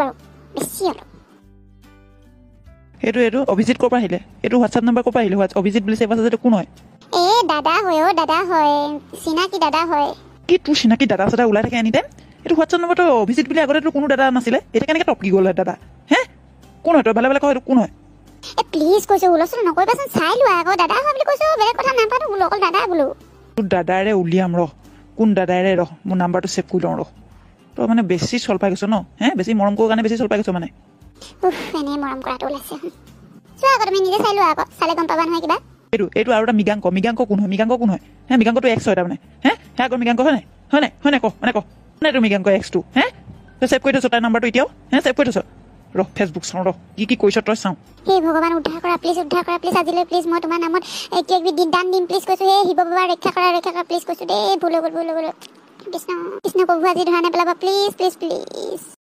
বাৰু বেছি অলপ এইটো এইটো অভিজিত ক'ৰ পৰা আহিলে? এইটো হোৱাটছআপ নাম্বাৰ ক'ৰ পৰা আহিলে? হোৱাটছ অভিজিত বুলি ছেভ আছে যে এইটো কোন হয়? এ দাদা হয় অ' দাদা হয়। চিনাকি দাদা হয়। কি তোৰ চিনাকি দাদা চাদা ওলাই থাকে এনি টাইম এইটো হোৱাটছআপ নম্বৰটো অভিজিত বুলি আগতে তোৰ কোনো দাদা নাছিলে। এতিয়া কেনেকৈ টপকি গ'ল দাদা? হে? কোন হয়? তই ভালে ভালে কয় এইটো কোন হয়? এ প্লিজ কৈছোঁ হুলস্থুল নকৰিবাচোন চাই লোৱা। আকৌ দাদা হয় বুলি কৈছোঁ বেলেগ কথা নাপাতো বোলো অকল দাদা বোলো। তোৰ দাদাৰে উলিয়াম ৰহ কোন দাদাৰে ৰহ মোৰ নাম্বাৰটো ছেভ কৰি লওঁ ৰহ তই মানে বেছি চল পাই গৈছ ন? হে বেছি মৰম কৰোঁ কাৰণে বেছি চল পাই গৈছ মানে? উফ এনেই মৰম কৰাটো ওলাইছে। চোৱা আকৌ তুমি নিজে চাই লোৱা আকৌ চালে গম পাবা নহয় কিবা। এইটো এইটো আৰু এটা মৃগাংক মৃগাংক কোন হয়? মৃগাংক কোন হয়? হে মৃগাংকটো এক্স হয় তাৰমানে। হে হে আগৰ মৃগাংক হয় নাই? হয় নাই? হয় নাই? ক মানে ক। নাই তোৰ মৃগাংক এক্সটো হে? তই ছেভ কৰি থৈছ তাৰ নাম্বাৰটো এতিয়াও? হে ছেভ কৰি থৈছ? ৰহ ফেচবুক চাওঁ ৰহ কি কি কৰিছ তই চাওঁ। হে ভগৱান উদ্ধাৰ কৰা প্লিজ উদ্ধাৰ কৰা প্লিজ আজিলৈ প্লিজ মই তোমাৰ নামত কিবা কিবি দি- দান দিম প্লিজ কৈছোঁ হে শিৱ বাবা ৰক্ষা কৰা ৰক্ষা কৰা প্লিজ কৈছোঁ দেই ভুল হৈ গ'ল ভুল হৈ গ'ল। कृष्णा कृष्णा को बुआ जी ढुआने पला प्लीज़ प्लीज़ प्लीज़